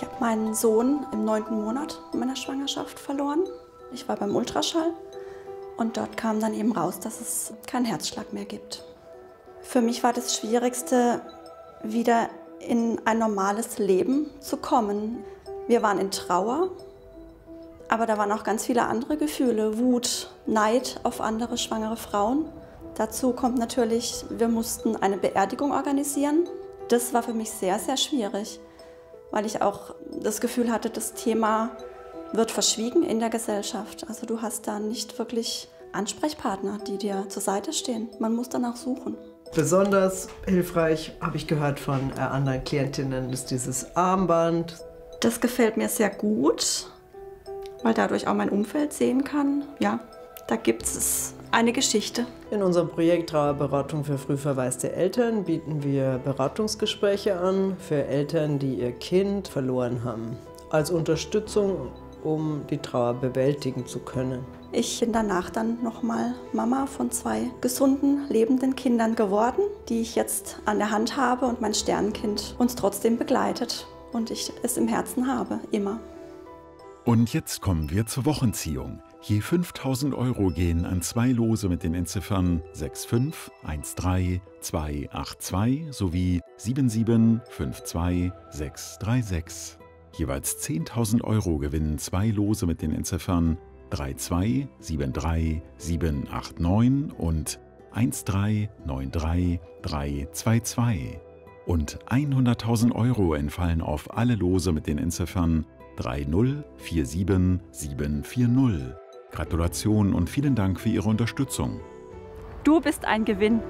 Ich habe meinen Sohn im neunten Monat meiner Schwangerschaft verloren. Ich war beim Ultraschall und dort kam dann eben raus, dass es keinen Herzschlag mehr gibt. Für mich war das Schwierigste, wieder in ein normales Leben zu kommen. Wir waren in Trauer, aber da waren auch ganz viele andere Gefühle, Wut, Neid auf andere schwangere Frauen. Dazu kommt natürlich, wir mussten eine Beerdigung organisieren. Das war für mich sehr, sehr schwierig, weil ich auch das Gefühl hatte, das Thema wird verschwiegen in der Gesellschaft. Also du hast da nicht wirklich Ansprechpartner, die dir zur Seite stehen. Man muss danach suchen. Besonders hilfreich, habe ich gehört von äh, anderen Klientinnen, ist dieses Armband. Das gefällt mir sehr gut, weil dadurch auch mein Umfeld sehen kann, ja, da gibt es eine Geschichte. In unserem Projekt Trauerberatung für frühverwaiste Eltern bieten wir Beratungsgespräche an für Eltern, die ihr Kind verloren haben, als Unterstützung, um die Trauer bewältigen zu können. Ich bin danach dann nochmal Mama von zwei gesunden, lebenden Kindern geworden, die ich jetzt an der Hand habe und mein Sternenkind uns trotzdem begleitet und ich es im Herzen habe, immer. Und jetzt kommen wir zur Wochenziehung. Je 5000 Euro gehen an zwei Lose mit den Endziffern 65, 13, 282 sowie 77, 636. Jeweils 10.000 Euro gewinnen zwei Lose mit den Endziffern 32 73 789 und 1393 322. Und 100.000 Euro entfallen auf alle Lose mit den Endziffern 3047740. Gratulation und vielen Dank für Ihre Unterstützung. Du bist ein Gewinn.